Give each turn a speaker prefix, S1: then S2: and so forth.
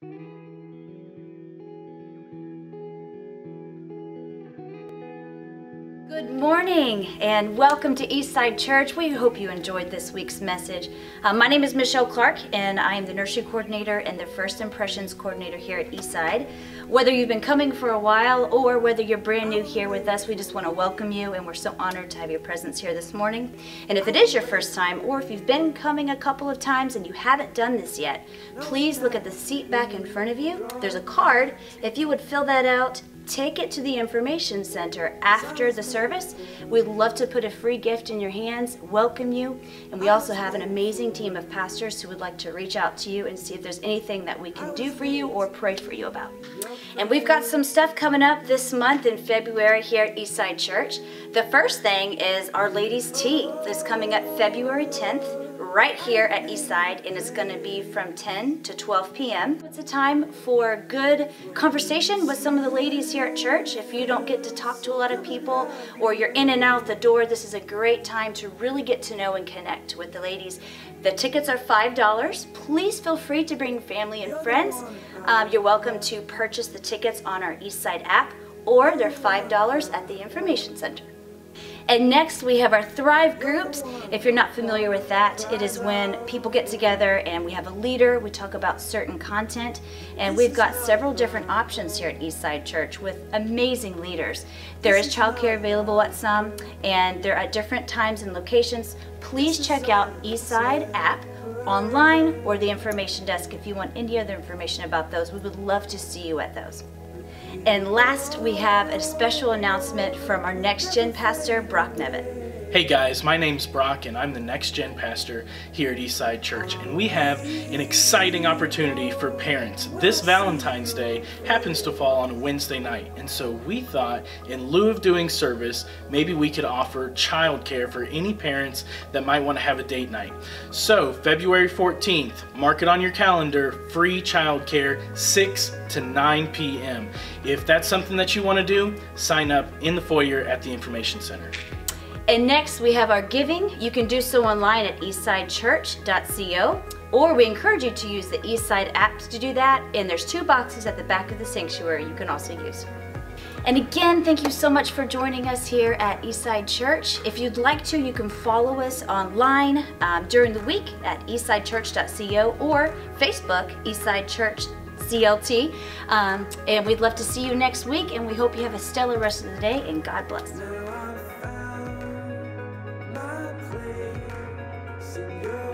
S1: thank you Good morning and welcome to Eastside Church. We hope you enjoyed this week's message. Uh, my name is Michelle Clark and I am the nursery coordinator and the First Impressions coordinator here at Eastside. Whether you've been coming for a while or whether you're brand new here with us, we just want to welcome you and we're so honored to have your presence here this morning. And if it is your first time or if you've been coming a couple of times and you haven't done this yet, please look at the seat back in front of you. There's a card. If you would fill that out, take it to the information center after the service. We'd love to put a free gift in your hands, welcome you, and we also have an amazing team of pastors who would like to reach out to you and see if there's anything that we can do for you or pray for you about. And we've got some stuff coming up this month in February here at Eastside Church. The first thing is Our Ladies Tea that's coming up February 10th right here at Eastside, and it's going to be from 10 to 12 p.m. It's a time for good conversation with some of the ladies here at church. If you don't get to talk to a lot of people or you're in and out the door, this is a great time to really get to know and connect with the ladies. The tickets are $5. Please feel free to bring family and friends. Um, you're welcome to purchase the tickets on our Eastside app or they're $5 at the information center. And next we have our Thrive groups. If you're not familiar with that, it is when people get together and we have a leader, we talk about certain content, and we've got several different options here at Eastside Church with amazing leaders. There is childcare available at some, and they're at different times and locations. Please check out Eastside app online or the information desk if you want any other information about those. We would love to see you at those. And last, we have a special announcement from our next gen pastor, Brock Nevitt.
S2: Hey guys, my name's Brock and I'm the next gen pastor here at Eastside Church and we have an exciting opportunity for parents. This Valentine's Day happens to fall on a Wednesday night and so we thought in lieu of doing service, maybe we could offer childcare for any parents that might want to have a date night. So February 14th, mark it on your calendar, free childcare 6 to 9 p.m. If that's something that you want to do, sign up in the foyer at the Information Center.
S1: And next we have our giving. You can do so online at eastsidechurch.co or we encourage you to use the Eastside app to do that. And there's two boxes at the back of the sanctuary you can also use. And again, thank you so much for joining us here at Eastside Church. If you'd like to, you can follow us online um, during the week at eastsidechurch.co or Facebook, Eastside Church CLT. Um, and we'd love to see you next week, and we hope you have a stellar rest of the day, and God bless. Yeah.